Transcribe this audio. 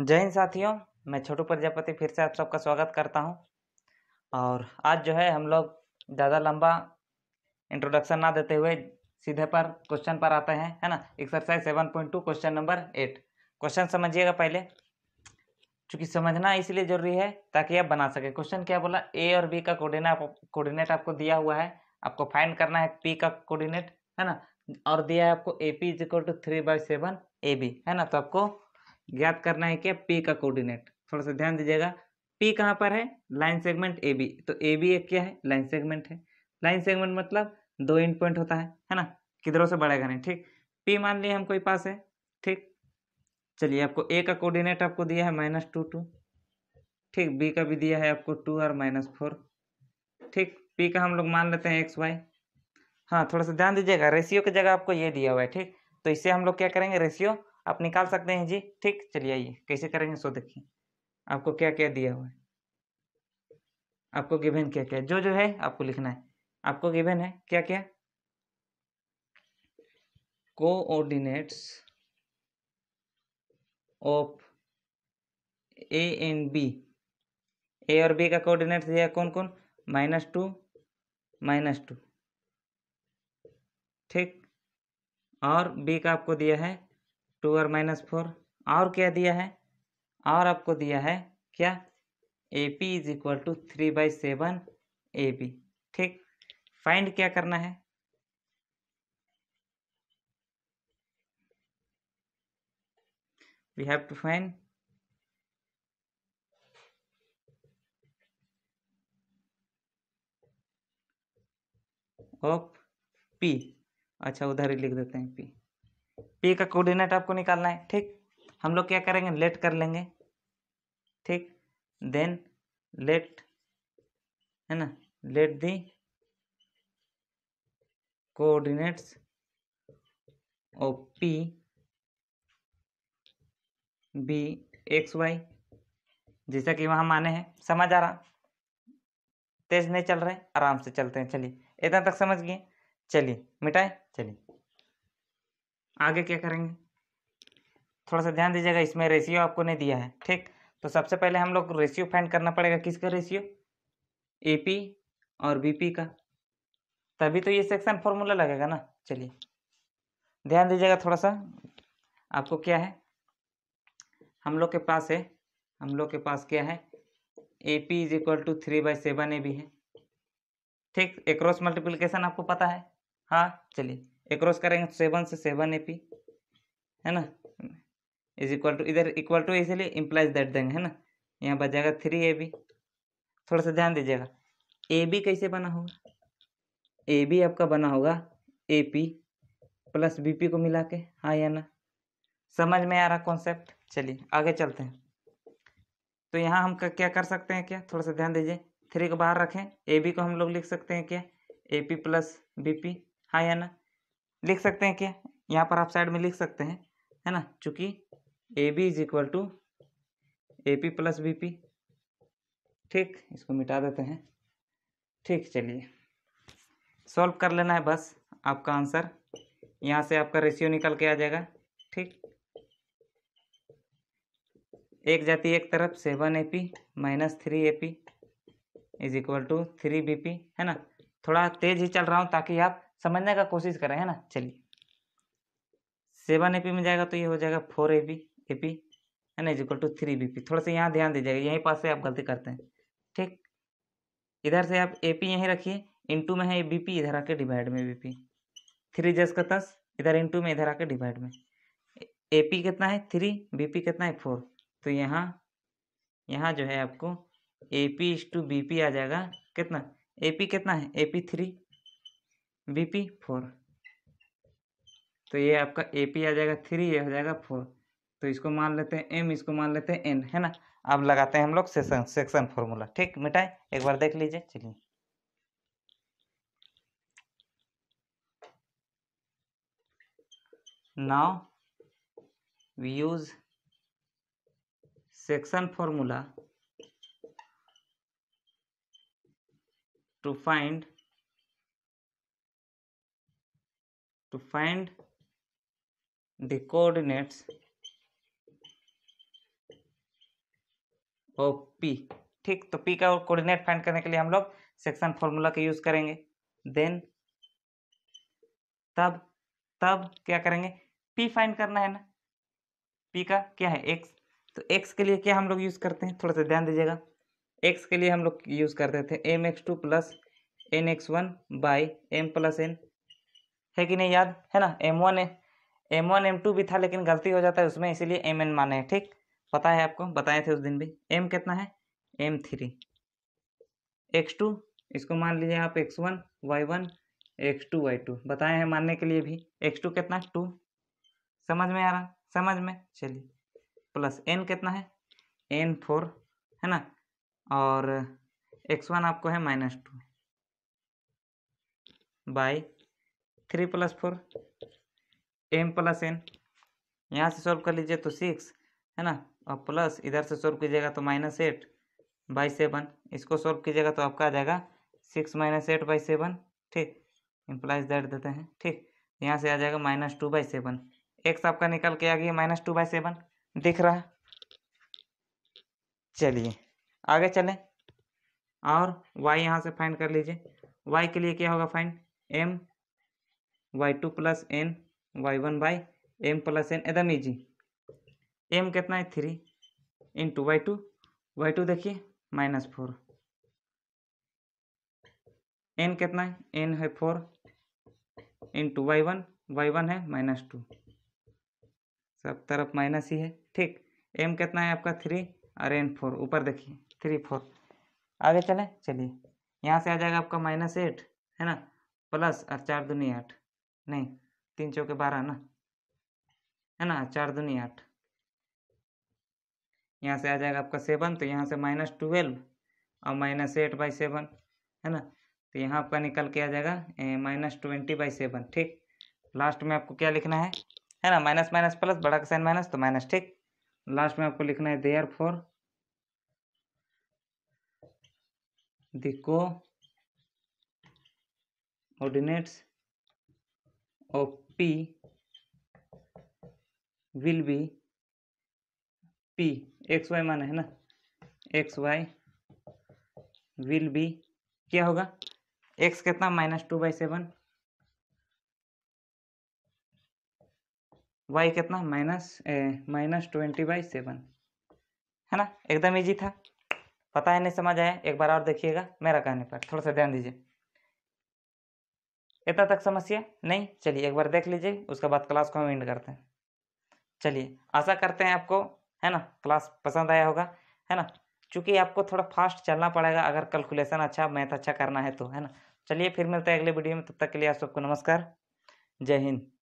जय हिंद साथियों, मैं छोटू प्रजापति फिर से आप सबका स्वागत करता हूँ। और आज जो है हम लोग ज़्यादा लंबा इंट्रोडक्शन ना देते हुए सीधे पर क्वेश्चन पर आते हैं, है ना? Exercise seven point two question number eight question समझिएगा पहले। चूँकि समझना इसलिए ज़रूरी है ताकि आप बना सके। क्वेश्चन क्या बोला? ए और बी का कोऑर्डिनेट कोऑर्डिनेट आपको दिया हुआ है। आपको फाइंड करना है पी का कोऑर्डिनेट है ना? और दिया है आपको A P is equal to three by seven A B है ना? तो आपको ज्ञात करना है क्या? पी का कोऑर्डिनेट थोड़ा सा ध्यान दीजिएगा। पी कहाँ पर है? लाइन सेगमेंट ए बी तो ए बी एक क्या है? लाइन सेगमेंट है। लाइन सेगमेंट मतलब दो इन पॉइंट होता है है ना? किधरों से बढ़ेगा नहीं, ठीक? पी मान लिया हम कोई पास है, ठीक? चलिए आपको ए का कोऑर्डिनेट आपको दिया है माइनस टू टू ठीक बी का भी दिया है आपको टू और माइनस फोर ठीक पी का हम लोग मान लेते हैं एक्स वाई हाँ थोड़ा सा ध्यान दीजिएगा। रेशियो की जगह आपको ये दिया हुआ है, ठीक? तो इससे हम लोग क्या करेंगे? रेशियो आप निकाल सकते हैं जी। ठीक, चलिए आइए। कैसे करेंगे सो देखिए। आपको क्या क्या दिया हुआ है? आपको गिवन क्या क्या जो जो है, आपको लिखना है। आपको गिवन है? क्या क्या coordinates of A and B. A और बी का कोऑर्डिनेट्स दिया कौन कौन माइनस टू माइनस टू। ठीक। और बी का आपको दिया है टू और माइनस फोर। और क्या दिया है? और आपको दिया है क्या? A P is equal to three by seven A B ठीक। फाइंड क्या करना है? We have to find of P अच्छा उधर ही लिख देते हैं पी पी का कोऑर्डिनेट आपको निकालना है, ठीक? हम लोग क्या करेंगे? लेट कर लेंगे, ठीक? देन लेट है ना? Let the coordinates of P be X Y जैसा कि वहाँ माने हैं। समझ आ रहा? तेज नहीं चल रहे? आराम से चलते हैं। चलिए, इतना तक समझ गए? चलिए, मिटाए? चलिए। आगे क्या करेंगे? थोड़ा सा ध्यान दीजिएगा, इसमें रेशियो आपको नहीं दिया है, ठीक? तो सबसे पहले हम लोग रेशियो फाइंड करना पड़ेगा, किसका रेशियो ए पी और बी पी का। तभी तो ये सेक्शन फॉर्मूला लगेगा ना, चलिए। ध्यान दीजिएगा थोड़ा सा, आपको क्या है? हम लोग के पास है, हम लोग के पास क्या है? A P is equal to three by seven A B है। ठीक? एक्रॉस मल्टीप्लिकेशन आपको पता है? हाँ चलिए। एक्रॉस करेंगे सेवन से सेवन ए पी है ना? इज़ इक्वल टू इधर इक्वल टू इसलिए इम्प्लाइज दैट देंगे, है ना? यहाँ बच जाएगा थ्री ए बी थोड़ा सा ध्यान दीजिएगा। ए बी कैसे बना होगा? ए बी आपका बना होगा A P plus B P को मिला के हाँ या ना? समझ में आ रहा कॉन्सेप्ट चलिए, आगे चलते हैं। तो यहाँ हम क्या कर सकते हैं क्या? थोड़ा सा ध्यान दीजिए। थ्री को बाहर रखें। ए बी को हम लोग लिख सकते हैं क्या? A P plus B P हाँ या ना? लिख सकते हैं क्या? यहाँ पर आप साइड में लिख सकते हैं, है ना? चूँकि A B is equal to A P plus B P ठीक, इसको मिटा देते हैं। ठीक, चलिए। सॉल्व कर लेना है बस, आपका आंसर यहाँ से आपका रेशियो निकल के आ जाएगा। ठीक। एक जाती एक तरफ़ seven A P minus three A P is equal to three B P है ना? थोड़ा तेज ही चल रहा हूँ ताकि आप समझने का कोशिश करें, है ना? चलिए। सेवन ए में जाएगा तो ये हो जाएगा four A P A P ना is equal to three B P थोड़ा सा यहाँ ध्यान दीजिएगा, यहीं पास से आप गलती करते हैं। ठीक? इधर से आप ए पी यहीं रखिए इंटू में है बी पी इधर आके डिवाइड में बी पी थ्री जस का दस इधर इंटू में, इधर आके डिवाइड में। ए पी कितना है? थ्री बी पी कितना है? फोर। तो यहाँ यहाँ जो है आपको A P is to B P आ जाएगा, कितना? ए पी कितना है? A P three. B P four तो ये आपका ए पी आ जाएगा थ्री ये हो जाएगा फोर तो इसको मान लेते हैं एम इसको मान लेते हैं एन है ना? अब लगाते हैं हम लोग सेक्शन सेक्शन फॉर्मूला ठीक, मिटाए, एक बार देख लीजिए, चलिए। Now we use section formula to find to find the coordinates of P ठीक तो पी का कोऑर्डिनेट फाइंड करने के लिए हम लोग सेक्शन फॉर्मूला का यूज़ करेंगे। देन तब तब क्या करेंगे? पी फाइंड करना है ना? पी का क्या है? एक्स तो एक्स के लिए क्या हम लोग यूज़ करते हैं? थोड़ा सा ध्यान दीजिएगा। एक्स के लिए हम लोग यूज़ करते थे M X two plus N X one by M plus N है कि नहीं याद? है ना? M one M one M two भी था, लेकिन गलती हो जाता है उसमें, इसीलिए एम एन माने ठीक? पता है आपको? बताए थे उस दिन भी। एम कितना है? एम थ्री एक्स टू इसको मान लीजिए आप X one Y one X two Y two बताए हैं मानने के लिए भी। एक्स टू कितना टू समझ में आ रहा? समझ में? चलिए। प्लस एन कितना है? एन फोर है ना? और एक्स वन आपको है minus two by three plus four, M plus N. यहाँ से सॉल्व कर लीजिए तो सिक्स, है ना? और प्लस इधर से सॉल्व कीजिएगा तो माइनस एट बाई सेवन। इसको सॉल्व कीजिएगा तो आपका आ जाएगा six minus eight by seven, ठीक? इम्प्लाइज दैट देते हैं, ठीक? यहाँ से आ जाएगा minus two by seven. X आपका निकल के आ गया माइनस टू बाई सेवन। दिख रहा चलिए, आगे चलें। और वाई यहाँ से फाइंड कर लीजिए। वाई के लिए क्या होगा find M Y two plus N, Y one by M plus N एकदम ईजी एम कितना है? Three into Y two Y two देखिए, माइनस फोर। एन कितना है? एन है four into Y one Y one है माइनस टू। सब तरफ़ माइनस ही है, ठीक। एम कितना है आपका? थ्री और एन फोर, ऊपर देखिए, थ्री फोर। आगे चले? चलिए, यहाँ से आ जाएगा आपका माइनस एट, है ना? प्लस और चार दूनी आठ। नहीं, तीन चौके बारह ना? है ना? चार दूनी आठ। यहाँ से आ जाएगा आपका सेवन तो यहाँ से माइनस ट्वेल्व और माइनस एट बाई सेवन, है ना? तो यहाँ आपका निकल के आ जाएगा माइनस ट्वेंटी बाई सेवन, ठीक? लास्ट में आपको क्या लिखना है? है ना? माइनस माइनस प्लस, बड़ा का साइन माइनस तो माइनस, ठीक? लास्ट में आपको लिखना है therefore. The coordinates of P will be P X Y माना है ना? एक्स वाई विल बी क्या होगा? एक्स कितना? Minus two by seven Y कितना? Minus minus twenty by seven है ना? एकदम इजी था। पता है, नहीं समझ आया? एक बार और देखिएगा। मेरा कहने पर। थोड़ा सा ध्यान दीजिए। इतना तक समस्या नहीं? चलिए, एक बार देख लीजिए, उसके बाद क्लास को हम एंड करते हैं। चलिए, आशा करते हैं आपको, है ना? क्लास पसंद आया होगा, है ना? चूँकि आपको थोड़ा फास्ट चलना पड़ेगा, अगर कैलकुलेशन अच्छा मैथ अच्छा करना है तो है ना? चलिए, फिर मिलते हैं अगले वीडियो में, तब तक के लिए आप सबको नमस्कार। जय हिंद।